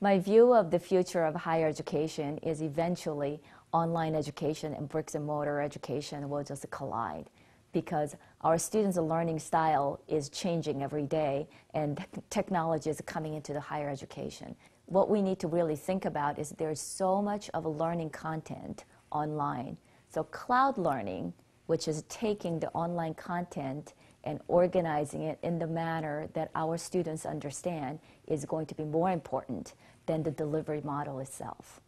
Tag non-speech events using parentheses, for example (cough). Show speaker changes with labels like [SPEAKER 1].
[SPEAKER 1] My view of the future of higher education is eventually online education and bricks and mortar education will just collide because our students' learning style is changing every day and (laughs) technology is coming into the higher education. What we need to really think about is there's so much of learning content online. So cloud learning, which is taking the online content and organizing it in the manner that our students understand is going to be more important than the delivery model itself.